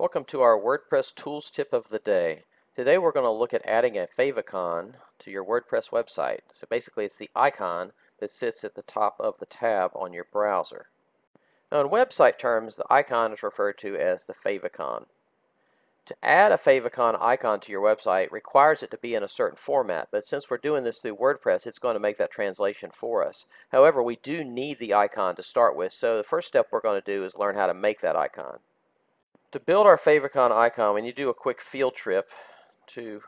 Welcome to our WordPress tools tip of the day. Today we're going to look at adding a favicon to your WordPress website. So basically it's the icon that sits at the top of the tab on your browser. Now in website terms the icon is referred to as the favicon. To add a favicon icon to your website requires it to be in a certain format, but since we're doing this through WordPress, it's going to make that translation for us. However, we do need the icon to start with, so the first step we're going to do is learn how to make that icon. To build our favicon icon, need to do a quick field trip to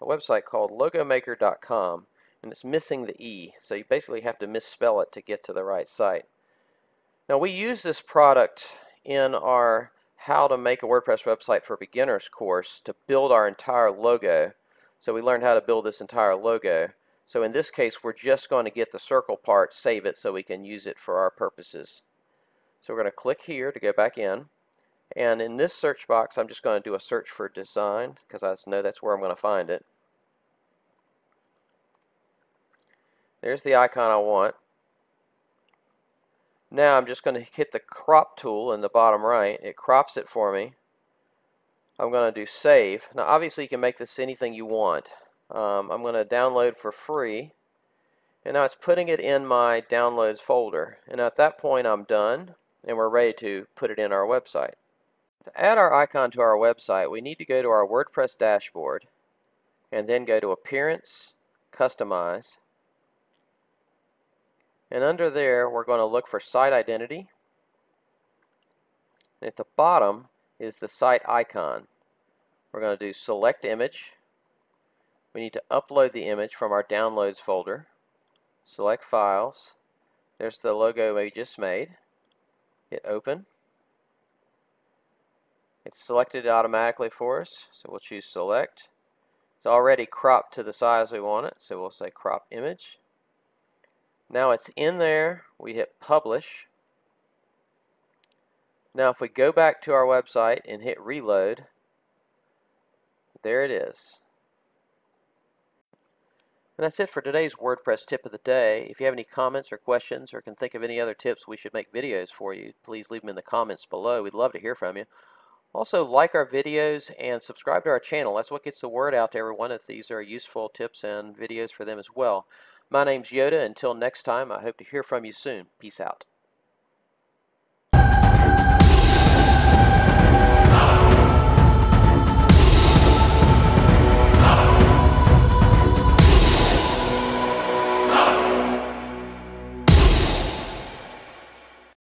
a website called logomakr.com, and it's missing the E, so you basically have to misspell it to get to the right site. Now we use this product in our how to make a WordPress website for beginners course to build our entire logo. So we learned how to build this entire logo. So in this case, we're just going to get the circle part, save it so we can use it for our purposes. So we're going to click here to go back in. And in this search box, I'm just going to do a search for design because I know that's where I'm going to find it. There's the icon I want. Now I'm just going to hit the crop tool in the bottom right. It crops it for me. I'm going to do save. Now obviously you can make this anything you want. Um, I'm going to download for free. And now it's putting it in my downloads folder. And at that point I'm done and we're ready to put it in our website. To add our icon to our website we need to go to our WordPress dashboard and then go to Appearance, Customize, and under there, we're going to look for site identity. At the bottom is the site icon. We're going to do select image. We need to upload the image from our downloads folder. Select files. There's the logo we just made. Hit open. It's selected automatically for us, so we'll choose select. It's already cropped to the size we want it, so we'll say crop image. Now it's in there, we hit publish. Now if we go back to our website and hit reload, there it is. And that's it for today's WordPress tip of the day. If you have any comments or questions or can think of any other tips we should make videos for you, please leave them in the comments below. We'd love to hear from you. Also, like our videos and subscribe to our channel. That's what gets the word out to everyone that these are useful tips and videos for them as well. My name's Yoda. Until next time, I hope to hear from you soon. Peace out.